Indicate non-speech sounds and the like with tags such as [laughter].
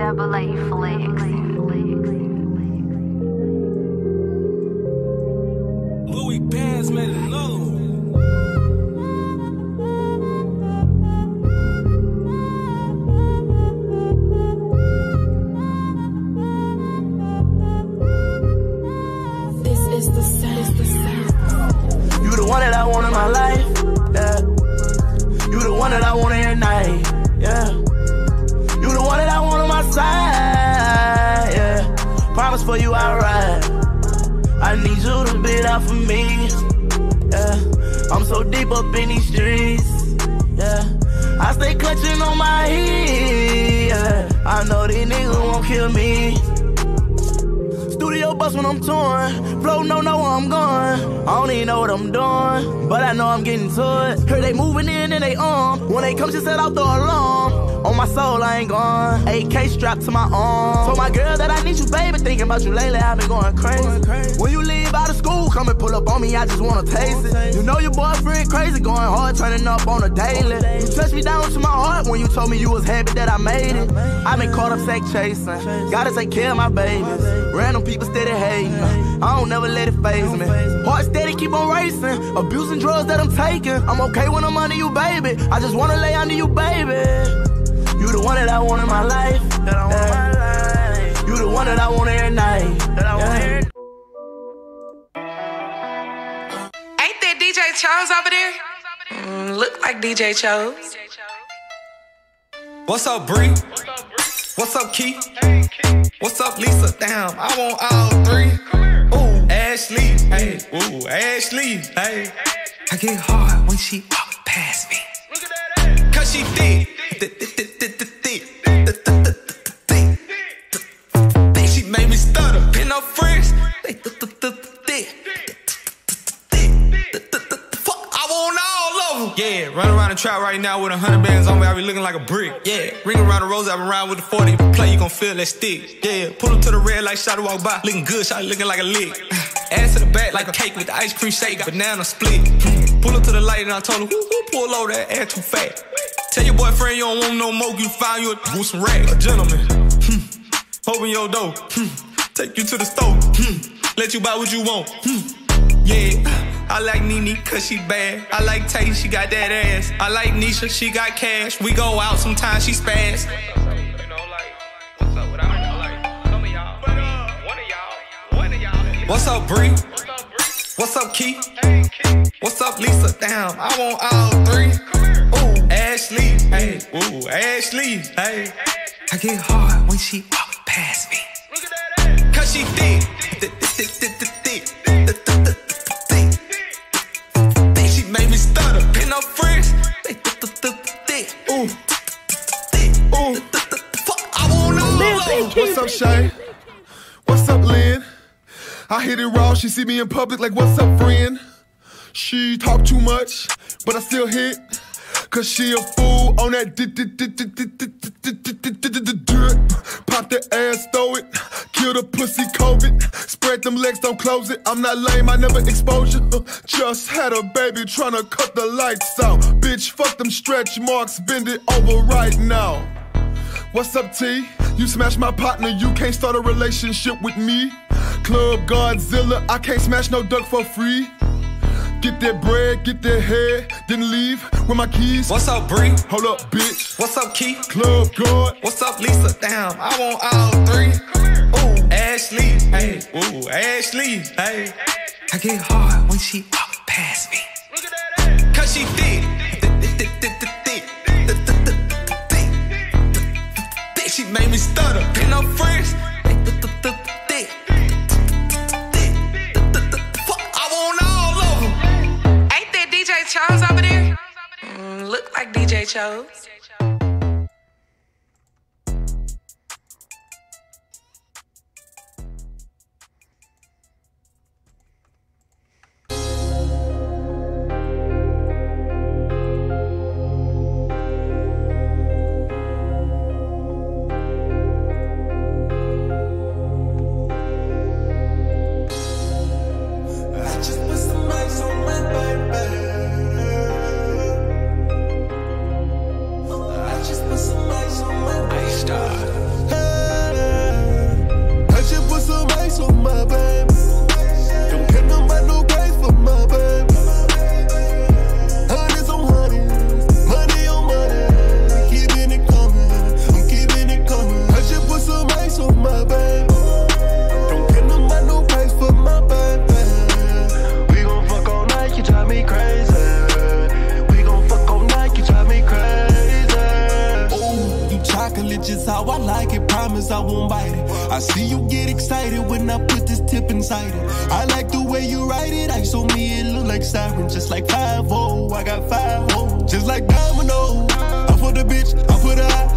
Double A flex. Louis Paz made another one. The sound. the sound. You the one that I want in my life, yeah. You the one that I want For you I ride. I need you to be there for me, yeah. I'm so deep up in these streets, yeah. I stay clutching on my heat, yeah. I know these niggas won't kill me. Studio bus when I'm torn. Flow no know where I'm going. I don't even know what I'm doing, but I know I'm getting to it. Heard they moving in and they on. When they come, just set off the alarm. On my soul, I ain't gone. AK strapped to my arm. Told my girl that I need you, baby. Thinking about you lately, I've been going crazy. When you leave out of school, come and pull up on me. I just wanna taste it. You know your boyfriend crazy, going hard, turning up on a daily. You touched me down to my heart when you told me you was happy that I made it. I've been caught up sex chasing. Gotta take care of my babies. Random people steady hating. I don't never let it phase me. Heart steady keep on racing. Abusing drugs that I'm taking. I'm okay when I'm under you, baby. I just wanna lay under you, baby. You the one that I want in my life. That I want in my life. You the one that I want every night. That I want every Ain't that DJ Chose over there? Mm, look like DJ Chose. What's up, Bree? What's up, Keith? What's up, Lisa? Damn, I want all three. Ooh, Ashley. Hey, ooh, Ashley. Hey. I get hard when she walk past me. Cause she thick, Yeah, run around the trap right now with a hundred bands on me. I be looking like a brick. Yeah, ring around the rose. I been around with the 40. Play, you gon' feel that stick. Yeah, pull up to the red light, shot to walk by. Looking good, shot looking like a lick. [sighs] Ass to the back like a cake with the ice cream shake, banana split. Pull up to the light and I told her, whoo, whoo, pull over that ass too fat. Tell your boyfriend you don't want no more, you find you a some rag. A gentleman. Hmm. Open your door. Hmm. Take you to the store. Hmm. Let you buy what you want. Hmm. I like Nene cause she bad. I like Tay, she got that ass. I like Nisha, she got cash. We go out sometimes, she spaz. What's up, Bree? What's up, Key? What's up, Lisa? Damn, I want all three. Ooh, Ashley. Hey, ooh, Ashley. Hey. I get hard when she walk past me. Cause she thick. Shay? What's up, Lynn? I hit it raw, she see me in public like, what's up, friend? She talk too much, but I still hit. Cause she a fool on that dirt. Pop the ass, throw it. Kill the pussy COVID. Spread them legs, don't close it. I'm not lame, I never expose you. Just had a baby tryna cut the lights out. Bitch, fuck them stretch marks, bend it over right now. What's up, T? You smash my partner, you can't start a relationship with me. Club Godzilla, I can't smash no duck for free. Get that bread, get that head, then leave with my keys. What's up, Bree? Hold up, bitch. What's up, Keith? Club guard. What's up, Lisa? Damn, I want all three. Ooh, Ashley. Hey, ooh, Ashley. Hey. I get hard when she walk past me. Look at that ass. Cause she thick. Thick. Chose over there? Mm, look like DJ Chose. Like it. Promise I won't bite it. I see you get excited when I put this tip inside it. I like the way you write it. Ice on me, it look like siren, just like 5 -0. I got 5 -0. just like domino. I put the bitch, I put her